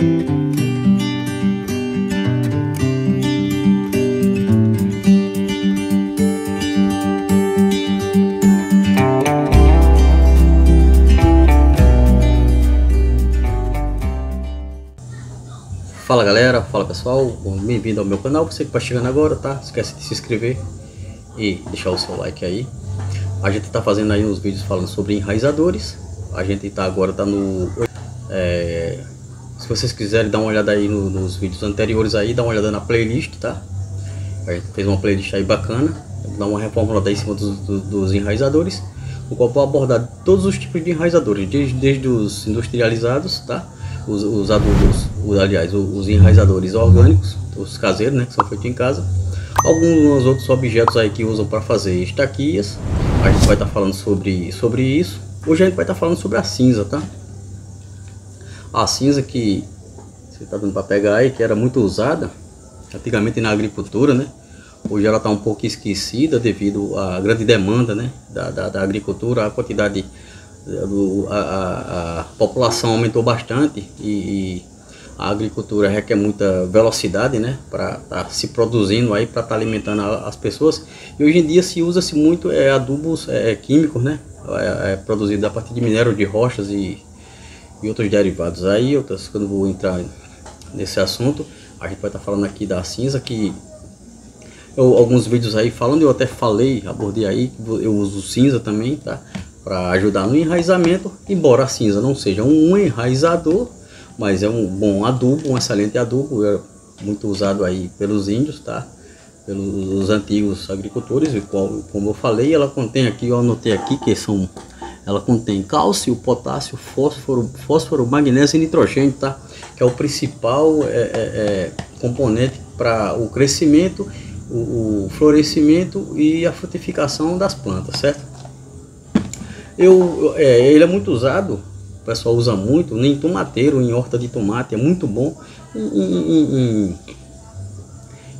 Fala galera, fala pessoal, bem-vindo ao meu canal, você que está chegando agora, tá? Esquece de se inscrever e deixar o seu like aí. A gente está fazendo aí uns vídeos falando sobre enraizadores, a gente está agora tá no... É, se vocês quiserem dar uma olhada aí no, nos vídeos anteriores aí, dá uma olhada na playlist, tá? A gente fez uma playlist aí bacana, dá uma reformulada em cima dos, dos, dos enraizadores, o qual vou abordar todos os tipos de enraizadores, desde, desde os industrializados, tá? os, os os, aliás, os enraizadores orgânicos, os caseiros, né, que são feitos em casa. Alguns outros objetos aí que usam para fazer estaquias. A gente vai estar tá falando sobre, sobre isso. Hoje a gente vai estar tá falando sobre a cinza, tá? A cinza que você está dando para pegar aí, que era muito usada antigamente na agricultura, né? Hoje ela está um pouco esquecida devido à grande demanda, né? Da, da, da agricultura, a quantidade a, a, a população aumentou bastante e, e, a agricultura requer muita velocidade, né, para estar tá se produzindo aí para estar tá alimentando as pessoas. E hoje em dia se usa-se muito é, adubos é, químicos, né, é, é, produzido a partir de minério de rochas e, e outros derivados. Aí outras quando vou entrar nesse assunto, a gente vai estar tá falando aqui da cinza que eu, alguns vídeos aí falando, eu até falei, abordei aí, eu uso cinza também, tá? para ajudar no enraizamento, embora a cinza não seja um enraizador, mas é um bom adubo, um excelente adubo, é muito usado aí pelos índios, tá? Pelos antigos agricultores, e como eu falei, ela contém aqui, eu anotei aqui que são, ela contém cálcio, potássio, fósforo, fósforo, magnésio e nitrogênio, tá? Que é o principal é, é, é, componente para o crescimento, o, o florescimento e a frutificação das plantas, certo? Eu, é, ele é muito usado, o pessoal usa muito, em tomateiro, em horta de tomate, é muito bom. Em, em, em,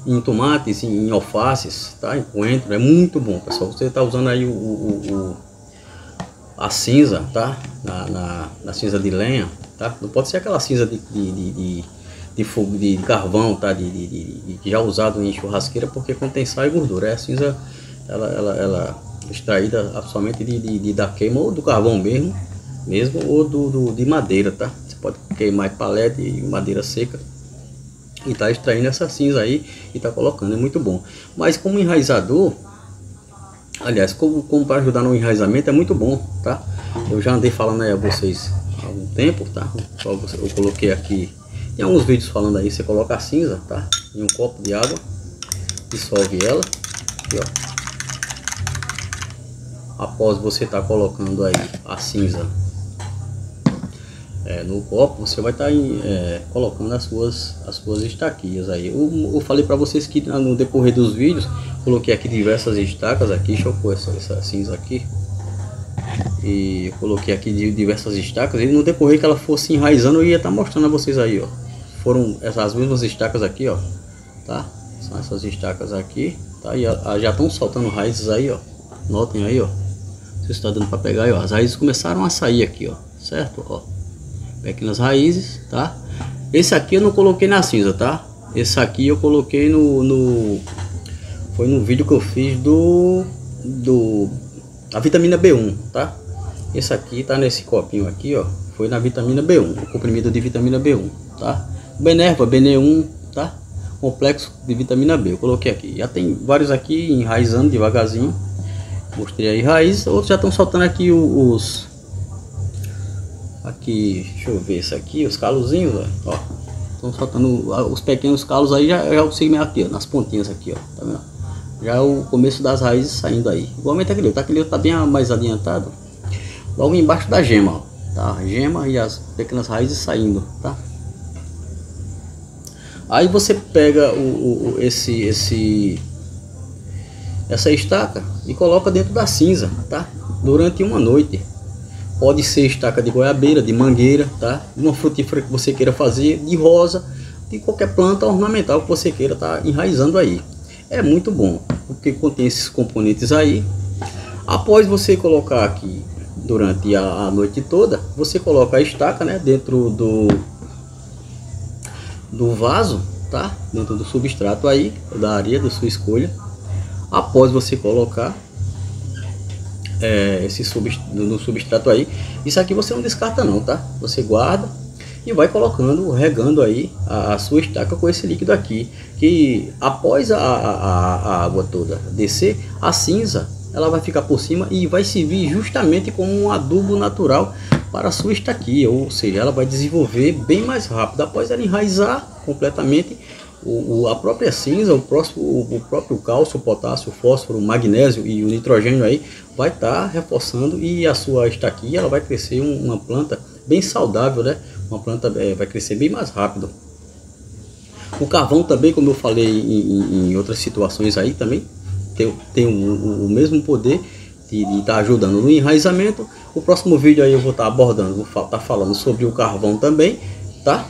em tomates, em alfaces, tá? Em coentro, é muito bom, pessoal. Você está usando aí o, o, o, a cinza, tá? Na, na, na, cinza de lenha, tá? Não pode ser aquela cinza de, de, de, de, de fogo, de, carvão, tá? De, de, de, já usado em churrasqueira, porque contém sal e gordura. É a cinza, ela, ela, ela extraída somente de, de, de, da queima ou do carvão mesmo, mesmo ou do, do, de madeira, tá? Você pode queimar palete e madeira seca e tá extraindo essa cinza aí e tá colocando, é muito bom. Mas como enraizador, aliás, como, como para ajudar no enraizamento é muito bom, tá? Eu já andei falando aí a vocês há algum tempo, tá? Eu coloquei aqui, tem alguns vídeos falando aí, você coloca a cinza, tá? Em um copo de água, dissolve ela, aqui ó, após você estar tá colocando aí a cinza é, no copo, você vai estar tá é, colocando as suas, as suas estaquias aí. Eu, eu falei para vocês que no decorrer dos vídeos, coloquei aqui diversas estacas aqui, deixa eu pôr essa, essa cinza aqui. E coloquei aqui diversas estacas e no decorrer que ela fosse enraizando eu ia estar tá mostrando a vocês aí, ó. Foram essas mesmas estacas aqui, ó, tá? São essas estacas aqui, tá? E a, a, já estão soltando raízes aí, ó. Notem aí, ó que está dando para pegar aí, ó, as raízes começaram a sair aqui, ó, certo? Ó, pequenas raízes, tá? Esse aqui eu não coloquei na cinza, tá? Esse aqui eu coloquei no, no foi no vídeo que eu fiz do do a vitamina B1, tá? Esse aqui tá nesse copinho aqui, ó, foi na vitamina B1, o comprimido de vitamina B1, tá? Benerva, BN1, tá? Complexo de vitamina B, eu coloquei aqui. Já tem vários aqui enraizando devagarzinho Mostrei aí raiz, outros já estão soltando aqui os aqui, deixa eu ver isso aqui, os calozinhos, ó. Estão soltando os pequenos calos aí, já, já é o segmento aqui, ó, nas pontinhas aqui, ó. Tá vendo? Já é o começo das raízes saindo aí. Igualmente aquele, tá aquele tá bem mais adiantado. Logo embaixo da gema, ó. Tá? A gema e as pequenas raízes saindo, tá? Aí você pega o, o esse esse essa estaca e coloca dentro da cinza, tá? Durante uma noite. Pode ser estaca de goiabeira, de mangueira, tá? Uma frutífera que você queira fazer, de rosa, de qualquer planta ornamental que você queira estar tá enraizando aí. É muito bom, porque contém esses componentes aí. Após você colocar aqui durante a, a noite toda, você coloca a estaca, né, dentro do do vaso, tá? Dentro do substrato aí, da areia da sua escolha. Após você colocar é, esse sub, no substrato aí, isso aqui você não descarta não, tá? Você guarda e vai colocando, regando aí a, a sua estaca com esse líquido aqui, que após a, a, a água toda descer, a cinza ela vai ficar por cima e vai servir justamente como um adubo natural para a sua estaquia, ou seja, ela vai desenvolver bem mais rápido. Após ela enraizar completamente, o, o, a própria cinza, o, próximo, o, o, próprio cálcio, o potássio, o fósforo, o magnésio e o nitrogênio aí vai estar tá reforçando e a sua estaquia ela vai crescer um, uma planta bem saudável, né? Uma planta é, vai crescer bem mais rápido. O carvão também, como eu falei em, em outras situações aí também, tem, tem o, o mesmo poder de estar tá ajudando no enraizamento. O próximo vídeo aí eu vou estar tá abordando, vou estar tá falando sobre o carvão também, tá?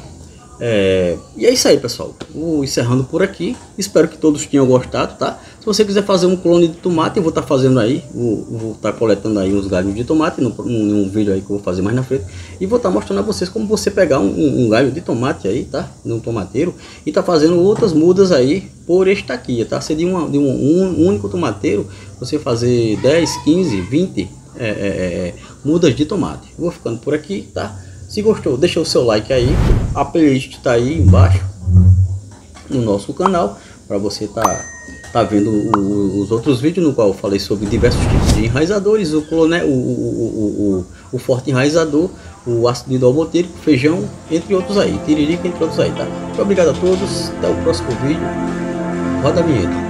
É, e é isso aí, pessoal. Vou encerrando por aqui. Espero que todos tenham gostado, tá? Se você quiser fazer um clone de tomate, eu vou estar tá fazendo aí. Vou estar tá coletando aí uns galhos de tomate no, vídeo aí que eu vou fazer mais na frente. E vou estar tá mostrando a vocês como você pegar um, um, um, galho de tomate aí, tá? Num tomateiro. E tá fazendo outras mudas aí por estaquia, tá? Seria uma, de um, um único tomateiro, você fazer 10, 15, 20 é, é, é, mudas de tomate. vou ficando por aqui, tá? Se gostou, deixa o seu like aí. A playlist está aí embaixo no nosso canal para você tá tá vendo o, os outros vídeos no qual eu falei sobre diversos tipos de enraizadores, o clone, o, o, o, o, forte enraizador, o ácido hidrobotírico, feijão, entre outros aí, tiririca, entre outros aí, tá? Muito obrigado a todos, até o próximo vídeo. Roda a vinheta.